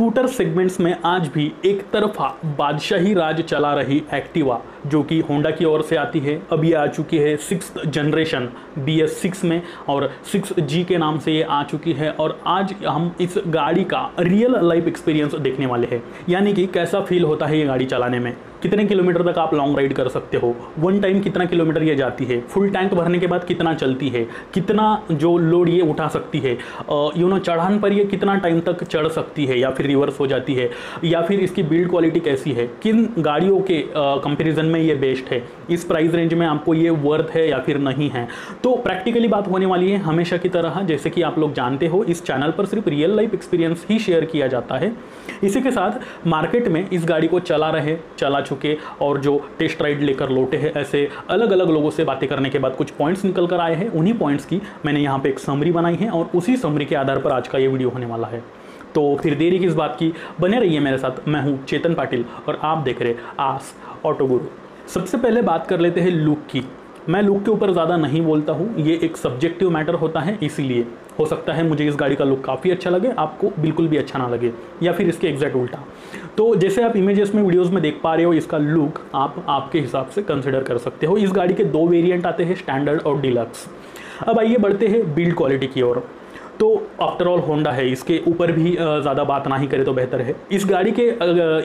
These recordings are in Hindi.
स्कूटर सेगमेंट्स में आज भी एक तरफा बादशाही राज चला रही एक्टिवा, जो कि होंडा की ओर से आती है। अब ये आ चुकी है six generation, B S six में, और सिक्स जी के नाम से ये आ चुकी है, और आज हम इस गाड़ी का रियल लाइफ एक्सपीरियंस देखने वाले हैं। यानी कि कैसा फील होता है ये गाड़ी चलाने में? कितने किलोमीटर तक आप लॉन्ग राइड कर सकते हो? वन टाइम कितना किलोमीटर ये जाती है? फुल टैंक भरने के बाद कितना चलती है? कितना जो लोड ये उठा सकती है? यू नो चढ़ान पर ये कितना टाइम तक चढ़ सकती है या फिर रिवर्स हो जाती है? या फिर इसकी बिल्ड क्वालिटी कैसी है? किन गाड़ियों के कंपेरिजन में ये बेस्ट है? इस प्राइस रेंज में आपको ये वर्थ है या फिर नहीं है। तो प्रैक्टिकली बात होने वाली है हमेशा की तरह, जैसे कि आप लोग जानते हो, इस चैनल पर सिर्फ़ रियल लाइफ एक्सपीरियंस ही शेयर किया जाता है। इसी के साथ मार्केट में इस गाड़ी को चला रहे, चला चुके और जो टेस्ट राइड लेकर लौटे हैं, ऐसे अलग अलग लोगों से बातें करने के बाद कुछ पॉइंट्स निकल कर आए हैं। उन्हीं पॉइंट्स की मैंने यहाँ पे एक समरी बनाई है और उसी समरी के आधार पर आज का ये वीडियो होने वाला है। तो फिर देरी किस बात की, बने रहिए मेरे साथ। मैं हूँ चेतन पाटिल और आप देख रहे आस ऑटो गुरु सबसे पहले बात कर लेते हैं लुक की। मैं लुक के ऊपर ज़्यादा नहीं बोलता हूँ, ये एक सब्जेक्टिव मैटर होता है, इसीलिए। हो सकता है मुझे इस गाड़ी का लुक काफ़ी अच्छा लगे, आपको बिल्कुल भी अच्छा ना लगे, या फिर इसके एग्जैक्ट उल्टा। तो जैसे आप इमेजेस में वीडियोस में देख पा रहे हो, इसका लुक आप, आपके हिसाब से कंसिडर कर सकते हो। इस गाड़ी के दो वेरिएंट आते हैं स्टैंडर्ड और डिलक्स अब आइए बढ़ते हैं बिल्ड क्वालिटी की ओर। तो आफ्टर ऑल होंडा है, इसके ऊपर भी ज़्यादा बात ना ही करे तो बेहतर है। इस गाड़ी के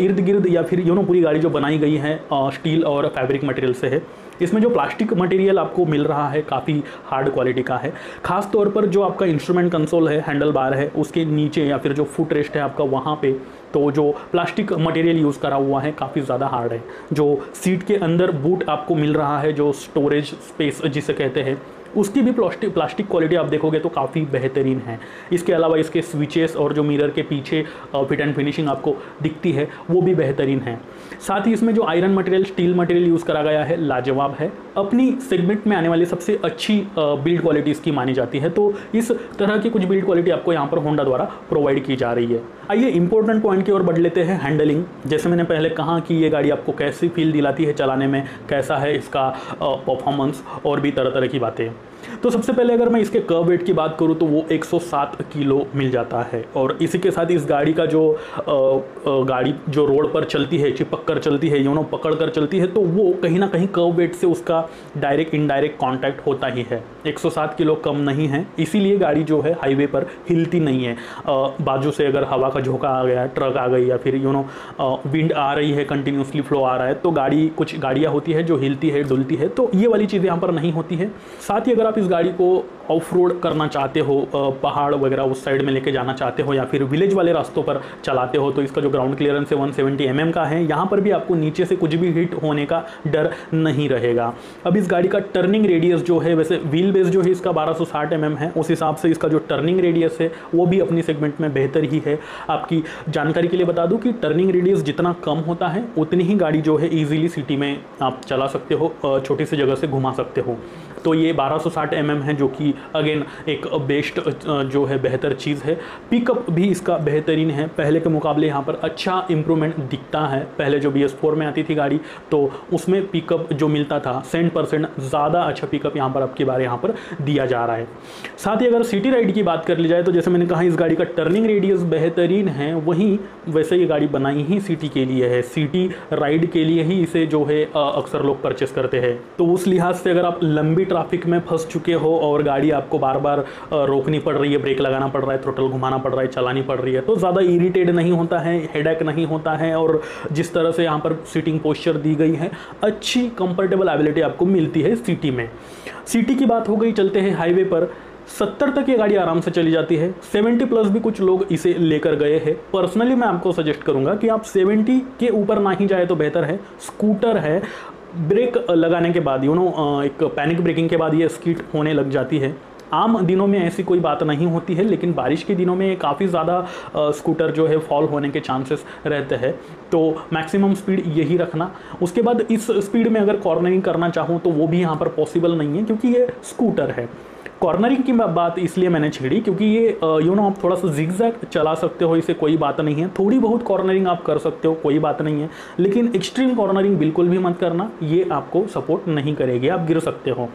इर्द गिर्द या फिर यू नो पूरी गाड़ी जो बनाई गई है स्टील और फैब्रिक मटेरियल से है, इसमें जो प्लास्टिक मटेरियल आपको मिल रहा है, काफ़ी हार्ड क्वालिटी का है। खास तौर पर जो आपका इंस्ट्रूमेंट कंसोल है हैंडल बार है, उसके नीचे या फिर जो फुट रेस्ट है आपका, वहाँ पे तो जो प्लास्टिक मटेरियल यूज़ करा हुआ है, काफ़ी ज़्यादा हार्ड है। जो सीट के अंदर बूट आपको मिल रहा है, जो स्टोरेज स्पेस जिसे कहते हैं उसकी भी प्लास्टिक प्लास्टिक क्वालिटी आप देखोगे तो काफ़ी बेहतरीन है। इसके अलावा इसके स्विचेस और जो मिरर के पीछे फिट एंड फिनिशिंग आपको दिखती है, वो भी बेहतरीन है। साथ ही इसमें जो iron material steel material use करा गया है, लाजवाब है। अपनी सेगमेंट में आने वाली सबसे अच्छी बिल्ड क्वालिटी इसकी मानी जाती है। तो इस तरह की कुछ बिल्ड क्वालिटी आपको यहाँ पर होंडा द्वारा प्रोवाइड की जा रही है। आइए इंपॉर्टेंट पॉइंट की ओर बढ़ लेते हैं हैंडलिंग जैसे मैंने पहले कहा कि ये गाड़ी आपको कैसी फील दिलाती है चलाने में, कैसा है इसका परफॉर्मेंस और भी तरह तरह की बातें। तो सबसे पहले अगर मैं इसके कर्व वेट की बात करूँ तो वो 107 किलो मिल जाता है। और इसी के साथ इस गाड़ी का जो गाड़ी जो रोड पर चलती है, चिपक कर चलती है, यूनो पकड़ कर चलती है तो वो कहीं ना कहीं कर्व वेट से उसका डायरेक्ट इनडायरेक्ट कांटेक्ट होता ही है। 107 किलो कम नहीं है। इसीलिए गाड़ी जो है हाईवे पर हिलती नहीं है। बाजू से अगर हवा का झोंका आ गया ट्रक आ गई या फिर यू नो विंड आ रही है कंटिन्यूसली फ्लो आ रहा है तो गाड़ी, कुछ गाड़ियाँ होती है जो हिलती है, डुलती है तो ये वाली चीज़ यहाँ पर नहीं होती है। साथ ही अगर आप इस गाड़ी को ऑफ़ रोड करना चाहते हो पहाड़ वगैरह उस साइड में लेके जाना चाहते हो या फिर विलेज वाले रास्तों पर चलाते हो तो इसका जो ग्राउंड क्लियरेंस है 170 सेवेंटी mm का है, यहाँ पर भी आपको नीचे से कुछ भी हिट होने का डर नहीं रहेगा। अब इस गाड़ी का टर्निंग रेडियस जो है, वैसे व्हील बेस जो है इसका 1260 mm है, उस हिसाब से इसका जो टर्निंग रेडियस है, वो भी अपनी सेगमेंट में बेहतर ही है। आपकी जानकारी के लिए बता दूँ कि टर्निंग रेडियस जितना कम होता है, उतनी ही गाड़ी जो है ईजिली सिटी में आप चला सकते हो छोटी सी जगह से घुमा सकते हो। तो ये 1260 mm है, जो कि अगेन एक बेस्ट जो है, बेहतर चीज़ है। पिकअप भी इसका बेहतरीन है। पहले के मुकाबले यहाँ पर अच्छा इम्प्रूवमेंट दिखता है। पहले जो बी में आती थी गाड़ी तो उसमें पिकअप जो मिलता था सेंट परसेंट ज़्यादा अच्छा पिकअप यहाँ पर अब की बार यहाँ पर दिया जा रहा है। साथ ही अगर सिटी राइड की बात कर ली जाए तो जैसे मैंने कहा, इस गाड़ी का टर्निंग रेडियस बेहतरीन है। वहीं वैसे ये गाड़ी बनाई ही सिटी के लिए है। सिटी राइड के लिए ही इसे जो है अक्सर लोग परचेस करते हैं। तो उस लिहाज से अगर आप लंबी ट्रैफ़िक में फंस चुके हो और गाड़ी आपको बार बार रोकनी पड़ रही है, ब्रेक लगाना पड़ रहा है थ्रोटल घुमाना पड़ रहा है, चलानी पड़ रही है तो ज़्यादा इरीटेड नहीं होता है हेडेक नहीं होता है और जिस तरह से यहाँ पर सीटिंग पोस्चर दी गई है, अच्छी कंफर्टेबल एबिलिटी आपको मिलती है सिटी में। सिटी की बात हो गई, चलते हैं हाईवे पर। सत्तर तक ये गाड़ी आराम से चली जाती है। सेवेंटी प्लस भी कुछ लोग इसे लेकर गए हैं। पर्सनली मैं आपको सजेस्ट करूँगा कि आप सेवेंटी के ऊपर ना ही जाए तो बेहतर है। स्कूटर है। ब्रेक लगाने के बाद यू नो एक पैनिक ब्रेकिंग के बाद ये स्कीट होने लग जाती है। आम दिनों में ऐसी कोई बात नहीं होती है, लेकिन बारिश के दिनों में काफ़ी ज़्यादा स्कूटर जो है फॉल होने के चांसेस रहते हैं। तो मैक्सिमम स्पीड यही रखना। उसके बाद इस स्पीड में अगर कॉर्नरिंग करना चाहूँ तो वो भी यहाँ पर पॉसिबल नहीं है, क्योंकि ये स्कूटर है। कॉर्नरिंग की बात इसलिए मैंने छेड़ी क्योंकि ये यू नो आप थोड़ा सा जिगजैग चला सकते हो, इसे कोई बात नहीं है। थोड़ी बहुत कॉर्नरिंग आप कर सकते हो, कोई बात नहीं है। लेकिन एक्सट्रीम कॉर्नरिंग बिल्कुल भी मत करना, ये आपको सपोर्ट नहीं करेगी, आप गिर सकते हो।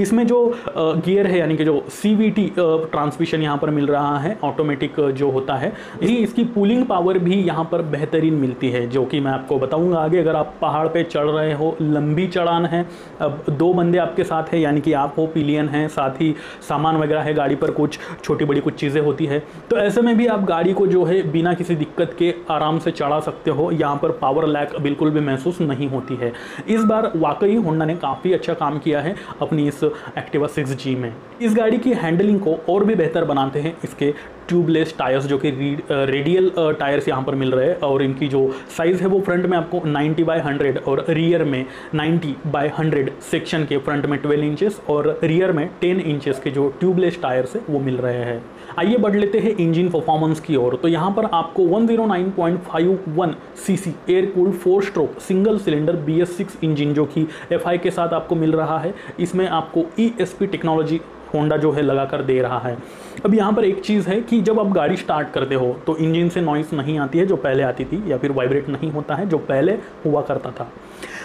इसमें जो गियर है, यानी कि जो सी वी टी ट्रांसमिशन यहाँ पर मिल रहा है ऑटोमेटिक जो होता है ये इसकी पुलिंग पावर भी यहाँ पर बेहतरीन मिलती है, जो कि मैं आपको बताऊँगा आगे। अगर आप पहाड़ पर चढ़ रहे हो, लंबी चढ़ान है, अब दो बंदे आपके साथ है, यानी कि आप हो पिलियन हैं, साथ ही सामान वगैरह है, गाड़ी पर कुछ छोटी बड़ी कुछ चीज़ें होती है। तो ऐसे में भी आप गाड़ी को जो है बिना किसी दिक्कत के आराम से चढ़ा सकते हो। यहाँ पर पावर लैक बिल्कुल भी महसूस नहीं होती है। इस बार वाकई होंडा ने काफ़ी अच्छा काम किया है अपनी इस एक्टिवा सिक्स में। इस गाड़ी की हैंडलिंग को और भी बेहतर बनाते हैं इसके ट्यूबलेस टायर्स जो कि रेडियल टायर्स यहाँ पर मिल रहे हैं और इनकी जो साइज़ है वो फ्रंट में आपको 90 बाय 100 और रियर में 90 बाय 100 सेक्शन के फ्रंट में 12 इंचेस और रियर में 10 इंचेस के जो ट्यूबलेस टायर्स है, वो मिल रहे हैं। आइए बढ़ लेते हैं इंजन परफॉर्मेंस की ओर। तो यहाँ पर आपको 109.51 CC air cooled four stroke single cylinder B S six engine जो कि एफआई के साथ आपको मिल रहा है। इसमें आपको ई e टेक्नोलॉजी होंडा जो है लगा कर दे रहा है। अब यहाँ पर एक चीज़ है कि जब आप गाड़ी स्टार्ट करते हो तो इंजन से नॉइस नहीं आती है जो पहले आती थी, या फिर वाइब्रेट नहीं होता है जो पहले हुआ करता था।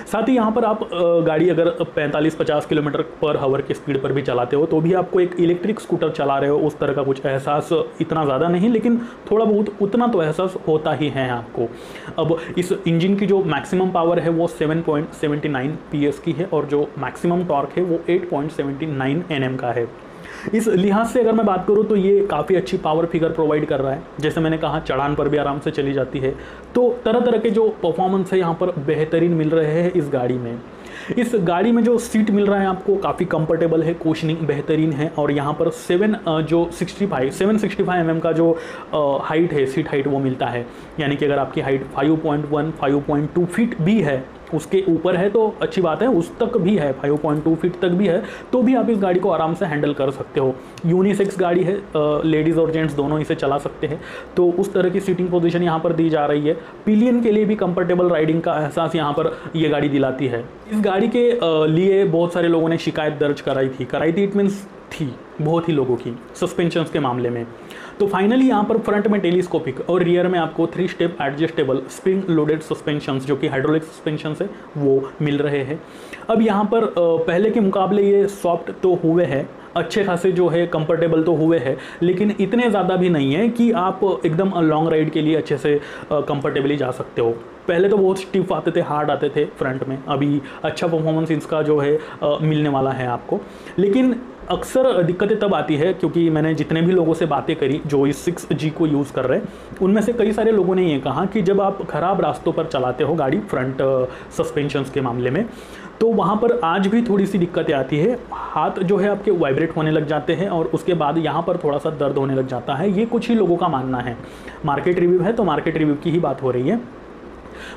साथ ही यहाँ पर आप गाड़ी अगर 45-50 किलोमीटर पर हावर की स्पीड पर भी चलाते हो तो भी आपको एक इलेक्ट्रिक स्कूटर चला रहे हो, उस तरह का कुछ एहसास इतना ज़्यादा नहीं, लेकिन थोड़ा बहुत उतना तो एहसास होता ही है आपको। अब इस इंजन की जो मैक्सिमम पावर है, वो 7.79 पीएस की है, और जो मैक्सिमम टॉर्क है, वो 8.79 एनएम का है। इस लिहाज से अगर मैं बात करूँ तो ये काफ़ी अच्छी पावर फिगर प्रोवाइड कर रहा है। जैसे मैंने कहा, चढ़ान पर भी आराम से चली जाती है। तो तरह तरह के जो परफॉर्मेंस है, यहाँ पर बेहतरीन मिल रहे हैं इस गाड़ी में। इस गाड़ी में जो सीट मिल रहा है आपको, काफ़ी कंफर्टेबल है कोशनिंग बेहतरीन है। और यहाँ पर सेवन जो सिक्सटी फाइव सेवन 65 765 mm का जो हाइट है सीट हाइट वो मिलता है। यानी कि अगर आपकी हाइट 5.1 5.2 फीट भी है उसके ऊपर है तो अच्छी बात है, उस तक भी है 5.2 फीट तक भी है तो भी आप इस गाड़ी को आराम से हैंडल कर सकते हो। यूनिसेक्स गाड़ी है लेडीज़ और जेंट्स दोनों इसे चला सकते हैं। तो उस तरह की सीटिंग पोजीशन यहाँ पर दी जा रही है। पिलियन के लिए भी कंफर्टेबल राइडिंग का एहसास यहाँ पर ये गाड़ी दिलाती है। इस गाड़ी के लिए बहुत सारे लोगों ने शिकायत दर्ज कराई थी। कराई थी इट मीन्स थी, बहुत ही लोगों की सस्पेंशन के मामले में। तो फाइनली यहाँ पर फ्रंट में टेलीस्कोपिक और रियर में आपको three step adjustable spring loaded suspension जो कि हाइड्रोलिक सस्पेंशन है वो मिल रहे हैं। अब यहाँ पर पहले के मुकाबले ये सॉफ्ट तो हुए हैं अच्छे खासे जो है कंफर्टेबल तो हुए हैं लेकिन इतने ज़्यादा भी नहीं है कि आप एकदम लॉन्ग राइड के लिए अच्छे से कंफर्टेबली जा सकते हो। पहले तो बहुत स्टिफ आते थे हार्ड आते थे फ्रंट में अभी अच्छा परफॉर्मेंस इसका जो है आ, मिलने वाला है आपको। लेकिन अक्सर दिक्कतें तब आती है, क्योंकि मैंने जितने भी लोगों से बातें करी, जो इस सिक्स जी को यूज़ कर रहे हैं, उनमें से कई सारे लोगों ने ये कहा कि जब आप ख़राब रास्तों पर चलाते हो गाड़ी फ्रंट सस्पेंशंस के मामले में तो वहाँ पर आज भी थोड़ी सी दिक्कतें आती है। हाथ जो है आपके वाइब्रेट होने लग जाते हैं और उसके बाद यहाँ पर थोड़ा सा दर्द होने लग जाता है। ये कुछ ही लोगों का मानना है। मार्केट रिव्यू है तो मार्केट रिव्यू की ही बात हो रही है।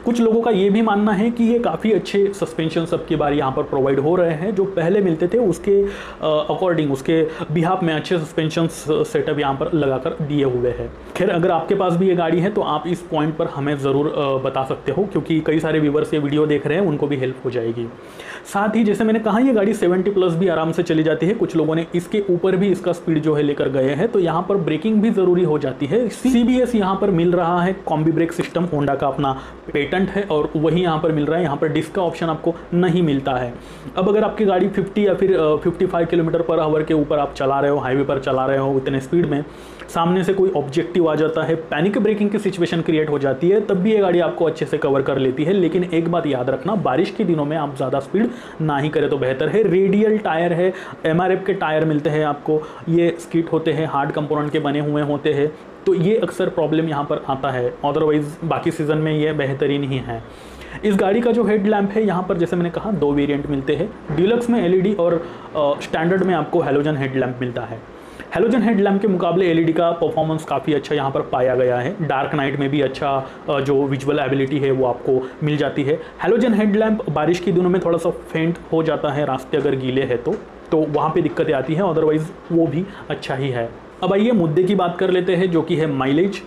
कुछ लोगों का ये भी मानना है कि ये काफ़ी अच्छे सस्पेंशन सबके बार यहाँ पर प्रोवाइड हो रहे हैं। जो पहले मिलते थे, उसके अकॉर्डिंग उसके बिहाफ में अच्छे सस्पेंशन सेटअप यहाँ पर लगाकर दिए हुए हैं। खैर, अगर आपके पास भी ये गाड़ी है तो आप इस पॉइंट पर हमें ज़रूर बता सकते हो, क्योंकि कई सारे व्यूवर्स ये वीडियो देख रहे हैं, उनको भी हेल्प हो जाएगी। साथ ही जैसे मैंने कहा, ये गाड़ी 70 प्लस भी आराम से चली जाती है। कुछ लोगों ने इसके ऊपर भी इसका स्पीड जो है लेकर गए हैं। तो यहाँ पर ब्रेकिंग भी ज़रूरी हो जाती है। सी बी एस यहाँ पर मिल रहा है। कॉम्बी ब्रेक सिस्टम होंडा का अपना पेटेंट है और वही यहाँ पर मिल रहा है। यहाँ पर डिस्क का ऑप्शन आपको नहीं मिलता है। अब अगर आपकी गाड़ी 50 या फिर 55 किलोमीटर पर आवर के ऊपर आप चला रहे हो, हाईवे पर चला रहे हो इतने स्पीड में, सामने से कोई ऑब्जेक्टिव आ जाता है, पैनिक ब्रेकिंग की सिचुएशन क्रिएट हो जाती है, तब भी ये गाड़ी आपको अच्छे से कवर कर लेती है। लेकिन एक बात याद रखना, बारिश के दिनों में आप ज़्यादा स्पीड ना ही करें तो बेहतर है। रेडियल टायर है। एमआरएफ के टायर मिलते हैं आपको। ये स्किट होते हैं, हार्ड कंपोनेंट के बने हुए होते हैं। तो ये अक्सर प्रॉब्लम यहाँ पर आता है। अदरवाइज़ बाकी सीज़न में ये बेहतरीन ही है। इस गाड़ी का जो हेड लैम्प है, यहाँ पर जैसे मैंने कहा, दो वेरिएंट मिलते हैं। डिलक्स में एलईडी और स्टैंडर्ड में आपको हेलोजन हेड लैम्प मिलता है। हेलोजन हेडलैम्प के मुकाबले एलईडी का परफॉर्मेंस काफ़ी अच्छा यहाँ पर पाया गया है। डार्क नाइट में भी अच्छा जो विजुअल एबिलिटी है वो आपको मिल जाती है। हेलोजन हेडलैम्प बारिश के दिनों में थोड़ा सा फेंट हो जाता है, रास्ते अगर गीले हैं तो तो वहाँ पे दिक्कतें आती हैं अदरवाइज़ वो भी अच्छा ही है। अब आइए मुद्दे की बात कर लेते हैं, जो कि है माइलेज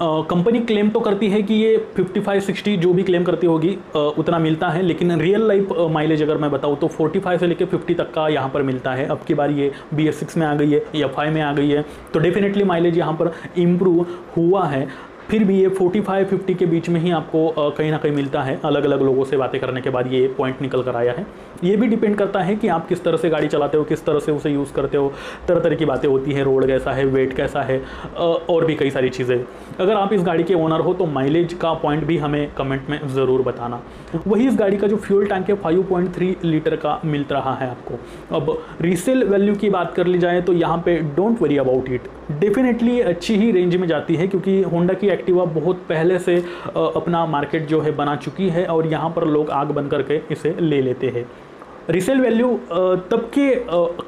कंपनी क्लेम तो करती है कि ये 55 60 जो भी क्लेम करती होगी उतना मिलता है, लेकिन रियल लाइफ माइलेज अगर मैं बताऊँ तो 45 से लेकर 50 तक का यहाँ पर मिलता है। अब की बार ये बी एस सिक्स में आ गई है एफ़ आई में आ गई है तो डेफिनेटली माइलेज यहाँ पर इम्प्रूव हुआ है। फिर भी ये 45 50 के बीच में ही आपको कहीं ना कहीं मिलता है। अलग अलग लोगों से बातें करने के बाद ये पॉइंट निकल कर आया है। ये भी डिपेंड करता है कि आप किस तरह से गाड़ी चलाते हो, किस तरह से उसे यूज़ करते हो। तरह तरह की बातें होती हैं रोड कैसा है वेट कैसा है और भी कई सारी चीज़ें। अगर आप इस गाड़ी के ओनर हो तो माइलेज का पॉइंट भी हमें कमेंट में ज़रूर बताना। वही इस गाड़ी का जो फ्यूल टैंक है फाइव लीटर का मिल रहा है आपको। अब रीसेल वैल्यू की बात कर ली जाए तो यहाँ पर don't worry about it definitely अच्छी ही रेंज में जाती है क्योंकि होंडा की एक्टिवा बहुत पहले से अपना मार्केट जो है बना चुकी है और यहाँ पर लोग आग बंद करके इसे ले लेते हैं। रिसेल वैल्यू तब के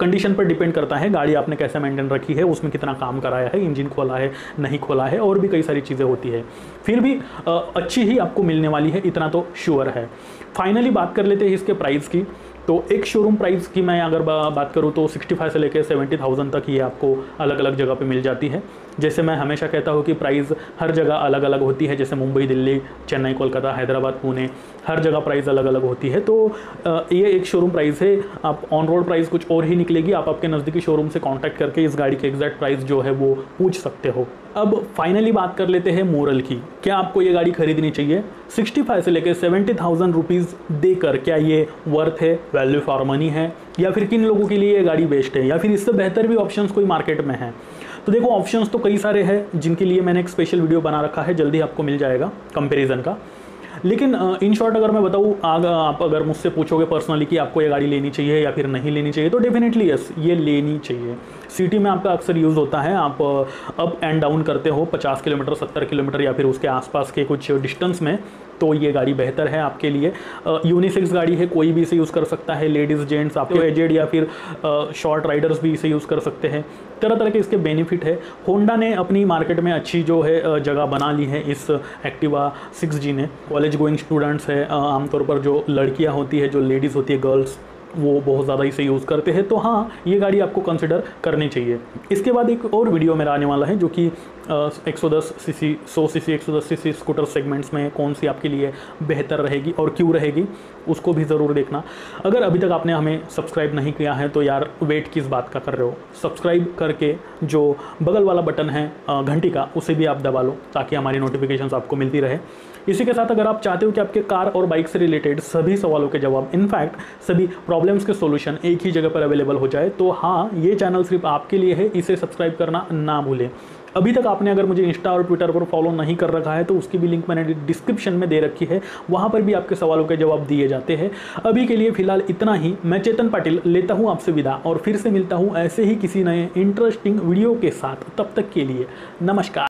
कंडीशन पर डिपेंड करता है। गाड़ी आपने कैसे मेंटेन रखी है, उसमें कितना काम कराया है इंजन खोला है, नहीं खोला है और भी कई सारी चीज़ें होती है। फिर भी अच्छी ही आपको मिलने वाली है, इतना तो श्योर है। फाइनली बात कर लेते हैं इसके प्राइस की। तो एक शोरूम प्राइस की मैं अगर बात करूँ तो 65 से लेकर 70,000 तक ये आपको अलग अलग जगह पे मिल जाती है। जैसे मैं हमेशा कहता हूँ कि प्राइस हर जगह अलग अलग होती है, जैसे मुंबई, दिल्ली, चेन्नई, कोलकाता, हैदराबाद, पुणे, हर जगह प्राइस अलग अलग होती है। तो ये एक शोरूम प्राइस है। आप ऑन रोड प्राइस कुछ और ही निकलेगी, आप आपके नज़दीकी शोरूम से कॉन्टैक्ट करके इस गाड़ी की एग्जैक्ट प्राइस जो है वो पूछ सकते हो। अब फाइनली बात कर लेते हैं मोरल की। क्या आपको ये गाड़ी खरीदनी चाहिए? 65 से लेकर सेवेंटी थाउज़ेंड रुपीज़ देकर क्या ये वर्थ है? वैल्यू फॉर मनी है? या फिर किन लोगों के लिए ये गाड़ी बेस्ट है? या फिर इससे बेहतर भी ऑप्शंस कोई मार्केट में है? तो देखो ऑप्शन तो कई सारे हैं, जिनके लिए मैंने एक स्पेशल वीडियो बना रखा है, जल्दी आपको मिल जाएगा कंपेरिजन का। लेकिन इन शॉर्ट अगर मैं बताऊँ, आग, आप अगर मुझसे पूछोगे पर्सनली कि आपको ये गाड़ी लेनी चाहिए या फिर नहीं लेनी चाहिए तो डेफिनेटली यस ये लेनी चाहिए। सिटी में आपका अक्सर यूज़ होता है। आप अप एंड डाउन करते हो 50 किलोमीटर 70 किलोमीटर या फिर उसके आसपास के कुछ डिस्टेंस में तो ये गाड़ी बेहतर है आपके लिए। यूनिसेक्स गाड़ी है कोई भी इसे यूज़ कर सकता है लेडीज़ जेंट्स आपके एजेड या फिर शॉर्ट राइडर्स भी इसे यूज़ कर सकते हैं। तरह तरह के इसके बेनिफिट है। होंडा ने अपनी मार्केट में अच्छी जो है जगह बना ली है इस एक्टिवा सिक्स जी ने। कॉलेज गोइंग स्टूडेंट्स है आमतौर पर जो लड़कियाँ होती है जो लेडीज़ होती है गर्ल्स वो बहुत ज़्यादा इसे यूज़ करते हैं तो हाँ ये गाड़ी आपको कंसिडर करनी चाहिए। इसके बाद एक और वीडियो मेरा आने वाला है, जो कि एक सौ दस सी सी सौ सी सी एक सौ दस सी सी स्कूटर सेगमेंट्स में कौन सी आपके लिए बेहतर रहेगी और क्यों रहेगी, उसको भी ज़रूर देखना। अगर अभी तक आपने हमें सब्सक्राइब नहीं किया है तो यार वेट किस बात का कर रहे हो? सब्सक्राइब करके जो बगल वाला बटन है घंटी का, उसे भी आप दबा लो, ताकि हमारी नोटिफिकेशन आपको मिलती रहे। इसी के साथ अगर आप चाहते हो कि आपके कार और बाइक से रिलेटेड सभी सवालों के जवाब इनफैक्ट सभी प्रॉब्लम्स के सॉल्यूशन एक ही जगह पर अवेलेबल हो जाए तो हाँ ये चैनल सिर्फ़ आपके लिए है, इसे सब्सक्राइब करना ना भूलें। अभी तक आपने अगर मुझे इंस्टा और ट्विटर पर फॉलो नहीं कर रखा है तो उसकी भी लिंक मैंने डिस्क्रिप्शन में दे रखी है, वहाँ पर भी आपके सवालों के जवाब दिए जाते हैं। अभी के लिए फ़िलहाल इतना ही, मैं चेतन पाटिल, लेता हूँ आपसे विदा, और फिर से मिलता हूँ ऐसे ही किसी नए इंटरेस्टिंग वीडियो के साथ, तब तक के लिए, नमस्कार।